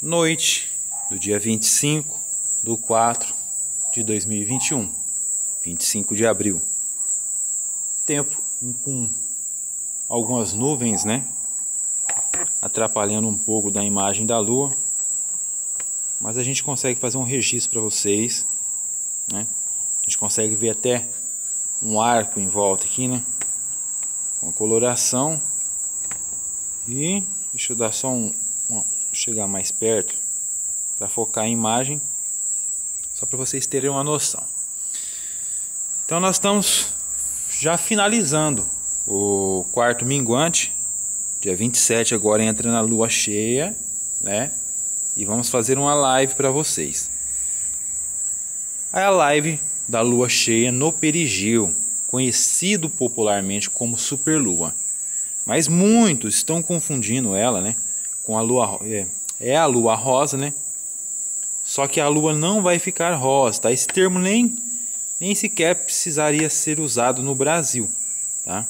noite do dia 25 do 4 de 2021, 25 de abril. Tempo com algumas nuvens, né? Atrapalhando um pouco da imagem da lua. Mas a gente consegue fazer um registro para vocês, né? A gente consegue ver até um arco em volta aqui, né? Com coloração. E deixa eu dar só um chegar mais perto para focar a imagem, só para vocês terem uma noção. Então nós estamos já finalizando o quarto minguante, dia 27 agora entra na lua cheia, né? E vamos fazer uma live para vocês. É a live da lua cheia no perigeu, conhecido popularmente como superlua. Mas muitos estão confundindo ela, né, com a lua é, é a lua rosa, né? Só que a lua não vai ficar rosa, tá? Esse termo nem nem sequer precisaria ser usado no Brasil, tá?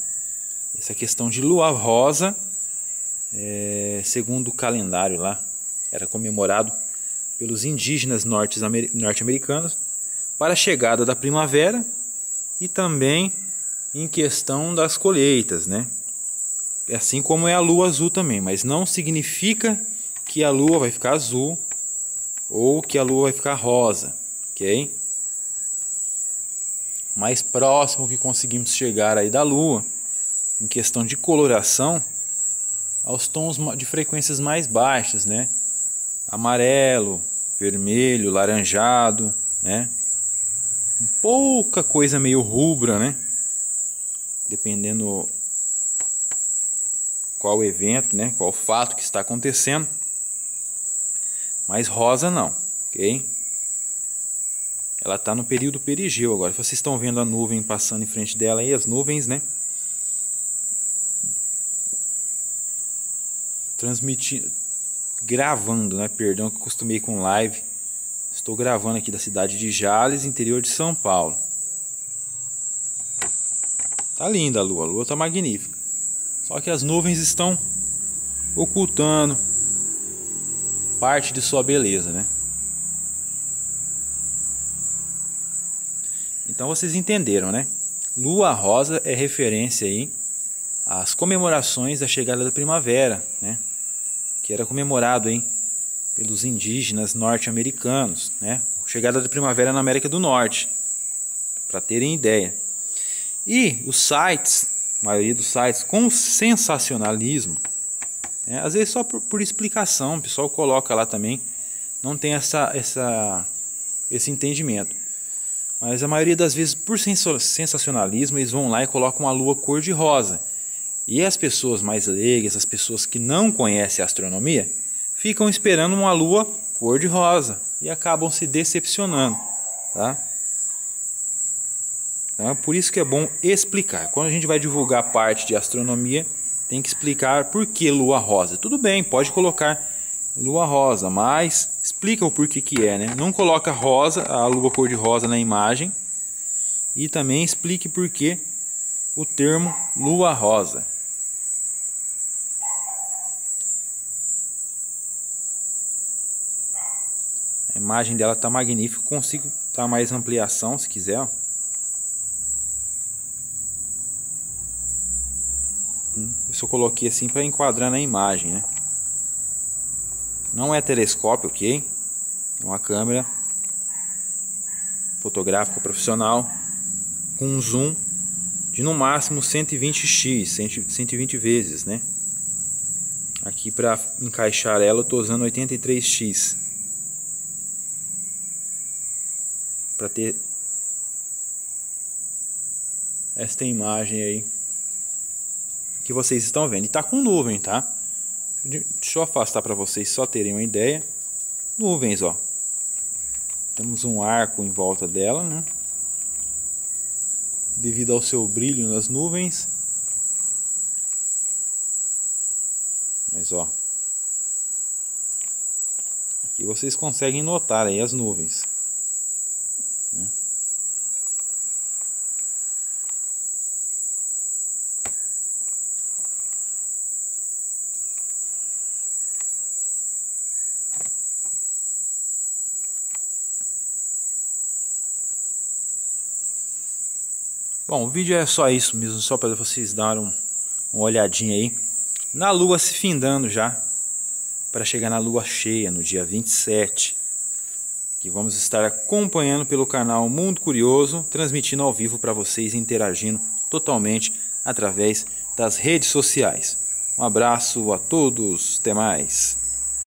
Essa questão de lua rosa, é, segundo o calendário lá, era comemorado pelos indígenas norte-americanos para a chegada da primavera e também em questão das colheitas, né? Assim como é a lua azul também, mas não significa que a lua vai ficar azul ou que a lua vai ficar rosa, ok? Mais próximo que conseguimos chegar aí da lua, em questão de coloração, aos tons de frequências mais baixas, né? Amarelo, vermelho, laranjado, né? pouca coisa meio rubra, né? Dependendo qual evento, né? Qual fato que está acontecendo. Mas rosa não, ok? Ela está no período perigeu agora. Vocês estão vendo a nuvem passando em frente dela aí, as nuvens, né? Transmitindo, gravando, né? Perdão que eu com live Estou gravando aqui da cidade de Jales, interior de São Paulo. Tá linda a lua, a lua tá magnífica. Só que as nuvens estão ocultando parte de sua beleza, né? Então vocês entenderam, né? Lua rosa é referência aí às comemorações da chegada da primavera, né? Que era comemorado pelos indígenas norte-americanos, né? Chegada da primavera na América do Norte, para terem ideia. E os sites, a maioria dos sites, com sensacionalismo, né? às vezes só por, por, explicação, o pessoal coloca lá também, não tem essa, essa, esse entendimento. Mas a maioria das vezes, por sensacionalismo, eles vão lá e colocam a lua cor-de-rosa. E as pessoas mais leigas, as pessoas que não conhecem a astronomia, ficam esperando uma lua cor-de-rosa e acabam se decepcionando, tá? Então, é por isso que é bom explicar. Quando a gente vai divulgar parte de astronomia, tem que explicar por que lua rosa. Tudo bem, pode colocar lua rosa, mas explica o porquê que é, né? Não coloca rosa, a lua cor-de-rosa na imagem e também explique por que o termo lua rosa. A imagem dela está magnífica. Consigo dar mais ampliação se quiser. Ó. eu só coloquei assim para enquadrar na imagem, né? Não é telescópio, ok? É uma câmera fotográfica profissional com um zoom de no máximo 120x, 120 vezes, né? Aqui para encaixar ela eu estou usando 83x. para ter esta imagem aí que vocês estão vendo. E tá com nuvem, tá? Deixa eu afastar para vocês só terem uma ideia. Nuvens, ó. Temos um arco em volta dela, né? Devido ao seu brilho nas nuvens. Mas ó. Aqui vocês conseguem notar aí as nuvens. Bom, o vídeo é só isso mesmo, só para vocês darem uma olhadinha aí. Na lua se findando já, para chegar na lua cheia no dia 27, que vamos estar acompanhando pelo canal Mundo Curioso, transmitindo ao vivo para vocês, interagindo totalmente através das redes sociais. Um abraço a todos, até mais.